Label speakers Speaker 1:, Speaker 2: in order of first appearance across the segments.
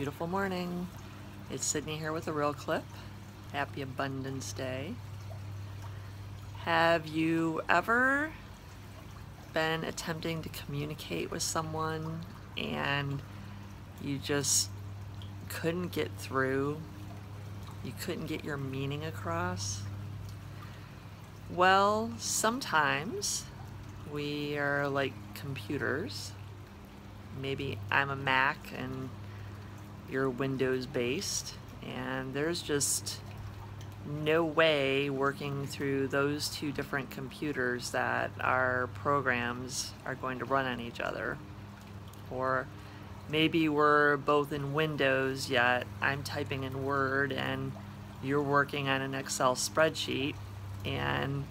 Speaker 1: Beautiful morning. It's Sydney here with a real clip. Happy Abundance Day. Have you ever been attempting to communicate with someone and you just couldn't get through? You couldn't get your meaning across? Well, sometimes we are like computers. Maybe I'm a Mac and you're Windows based, and there's just no way working through those two different computers that our programs are going to run on each other. Or maybe we're both in Windows, yet I'm typing in Word and you're working on an Excel spreadsheet, and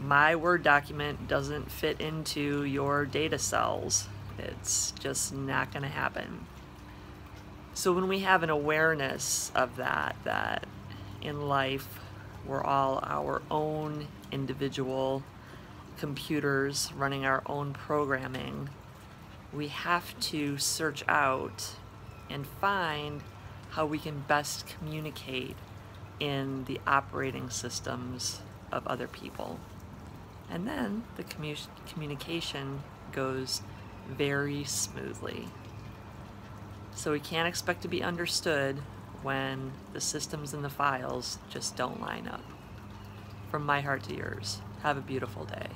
Speaker 1: my Word document doesn't fit into your data cells. It's just not going to happen. So when we have an awareness of that, that in life we're all our own individual computers running our own programming, we have to search out and find how we can best communicate in the operating systems of other people. And then the commu communication goes very smoothly. So we can't expect to be understood when the systems and the files just don't line up. From my heart to yours, have a beautiful day.